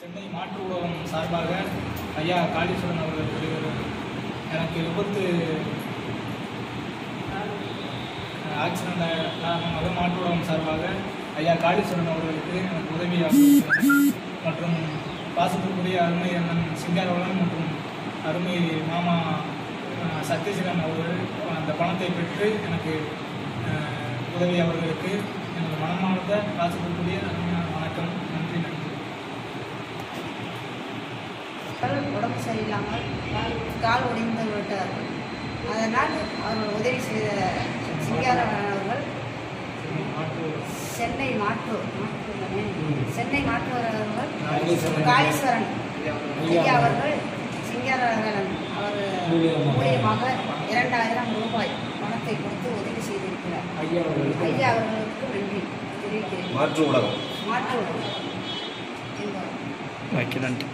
சென்னை மாற்று ஊடகம் சார்பாக ஐயா காளீஸ்வரன் அவர்களுக்கு எனக்கு விபத்து ஆக்சிடென்ட் காரணமாக மாற்று ஊடகம் சார்பாக ஐயா காளீஸ்வரன் அவர்களுக்கு எனக்கு உதவியாக மற்றும் பாசத்திற்குரிய அருமை அண்ணன் சிங்காரவளன் மற்றும் அருமை மாமா அஹ், அவர்கள் அந்த பணத்தை பெற்று எனக்கு உதவி அவர்களுக்கு எனது மனமார்ந்த பாசத்திற்குரிய அருமையான வணக்கம் நன்றி நன்றி மக்கள் உடம்பு சரியில்லாமல் கால் கால் உடைந்து விட்டார்கள். அதனால் அவர்கள் உதவி செய்த சிங்காரவன் அவர்கள் சென்னை தானே? சென்னை மாட்டூர் அவர்கள் காளீஸ்வரன் ஐயா அவர்கள் சிங்காரவன் அவர் மூலியமாக இரண்டாயிரம் ரூபாய் பணத்தை கொடுத்து உதவி செய்திருக்கிறார். ஐயா அவர்களுக்கு நன்றி. தெரிவிக்கிறேன். மாற்று ஊடகம் மாற்று ஓகே நன்றி.